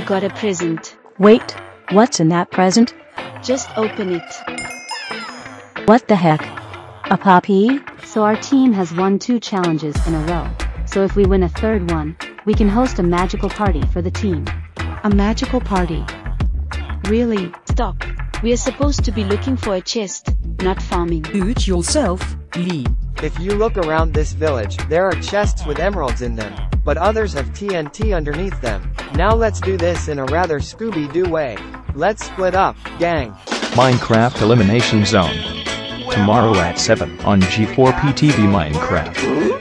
I got a present. Wait, what's in that present? Just open it. What the heck? A poppy? So our team has won two challenges in a row. So if we win a third one, we can host a magical party for the team. A magical party. Really? Stop. We are supposed to be looking for a chest, not farming. Do it yourself, Lee. If you look around this village, there are chests with emeralds in them, but others have TNT underneath them. Now let's do this in a rather Scooby-Doo way. Let's split up, gang. Minecraft Elimination Zone. Tomorrow at 7 on G4PTV Minecraft.